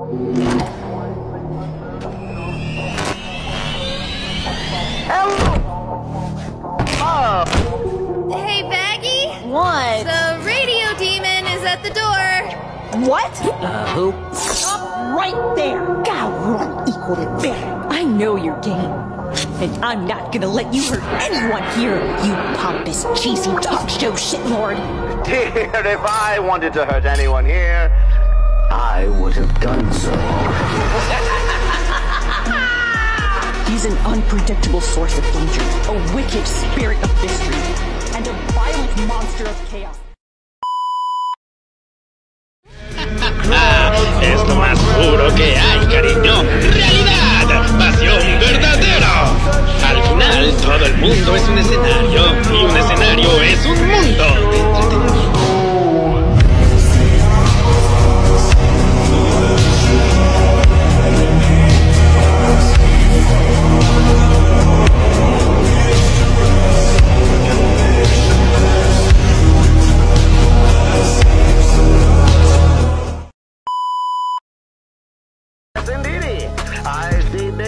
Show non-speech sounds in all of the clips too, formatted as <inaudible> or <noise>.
Hey, Vaggie! What? The radio demon is at the door. What? Uh, who? Stop right there! God, run equal to bear. I know your game. And I'm not gonna let you hurt anyone here, you pompous, cheesy talk show shitlord. Dear, <laughs> if I wanted to hurt anyone here, I would have done so. He's an unpredictable source of danger, a wicked spirit of mystery, and a violent monster of chaos. <laughs> Es lo más puro que hay, cariño. Realidad, pasión verdadera. Al final, todo el mundo es un escenario y un escenario es un mundo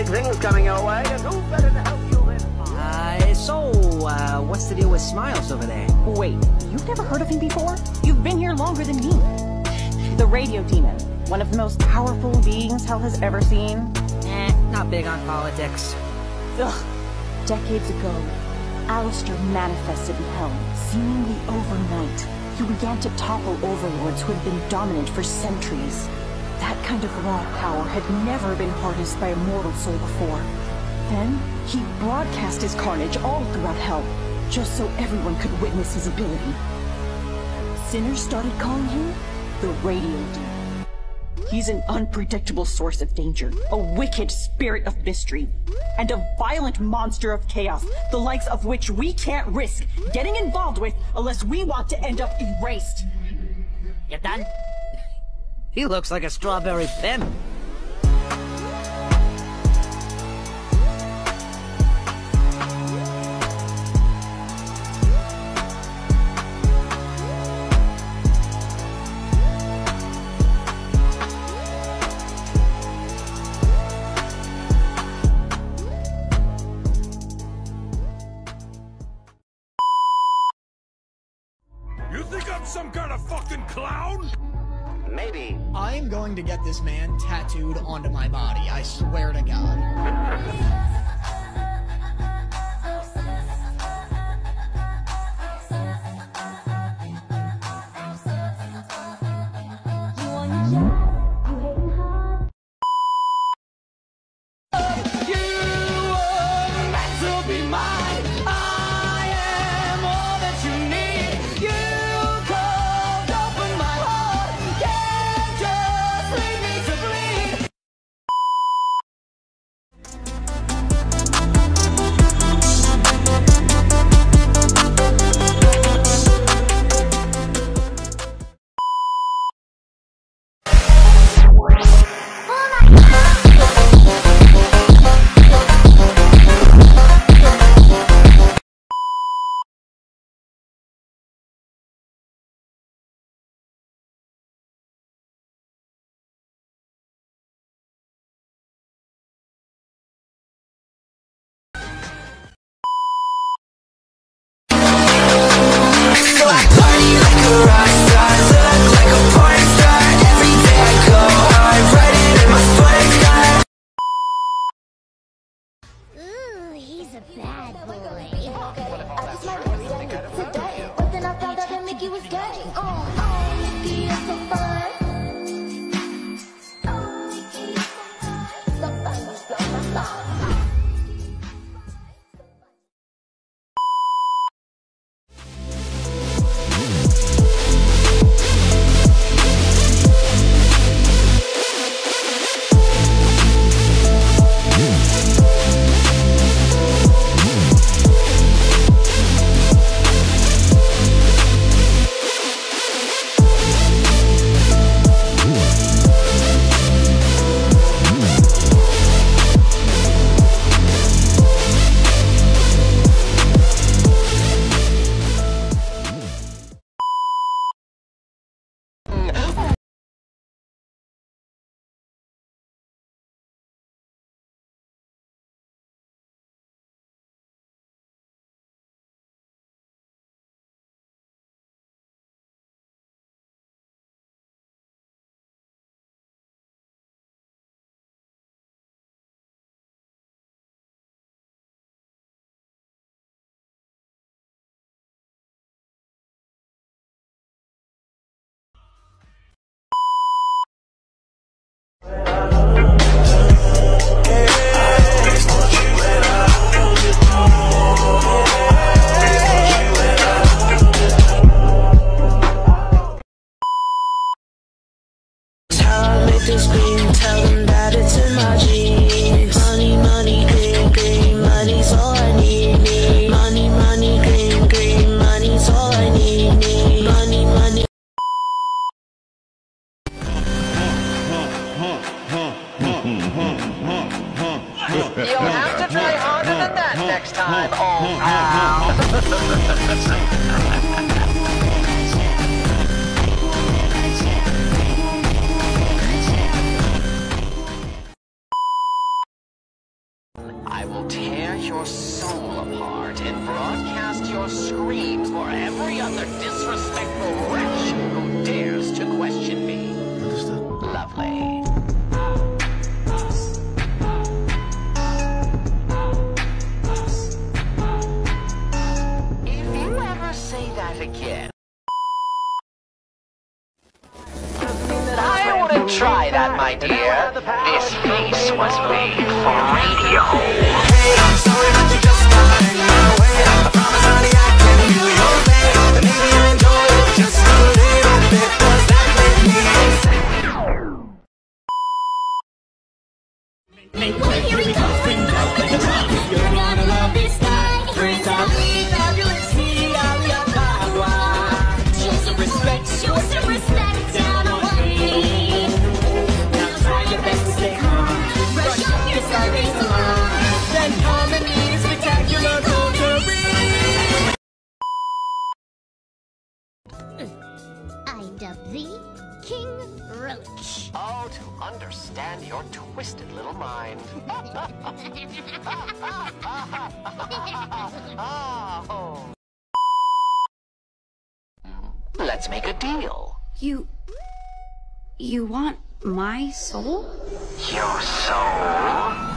big things coming your way, and who better to help you than Uh, so, uh, what's the deal with Smiles over there? Wait, you've never heard of him before? You've been here longer than me. The Radio Demon, one of the most powerful beings hell has ever seen. Eh, not big on politics. Ugh. Decades ago, Alastor manifested in hell, seemingly overnight. He began to topple overlords who had been dominant for centuries. That kind of raw power had never been harnessed by a mortal soul before. Then, he broadcast his carnage all throughout hell, just so everyone could witness his ability. Sinners started calling him the Radio Demon. He's an unpredictable source of danger, a wicked spirit of mystery, and a violent monster of chaos, the likes of which we can't risk getting involved with unless we want to end up erased. You done? He looks like a strawberry pin. You think I'm some kind of fucking clown? Maybe. I'm going to get this man tattooed onto my body. I swear to God. <laughs> A bad boy. I just might be to today, but then I found out that Mickey was gay. Oh. Try that, my dear. This face was made for radio. Here oh. <laughs> Let's make a deal. You. You want my soul? Your soul?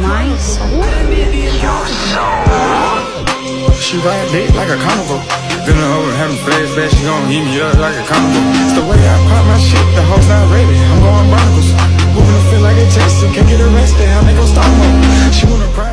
My soul? Your soul. She ride dick like a carnival. Feeling over, having flashbacks, she gon' eat me up like a carnival. It's the way I pop my shit, the hoes not ready. I'm going barnacles. Moving to feel like a Jason, can't get arrested. I make her stop. She wanna private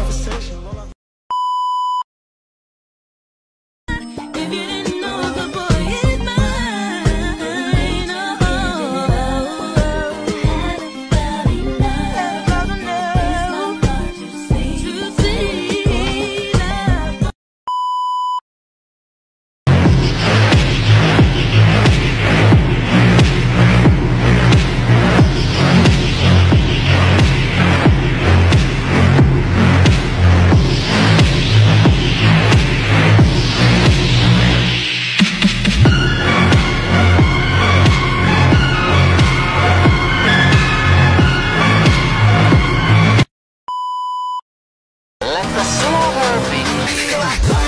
silver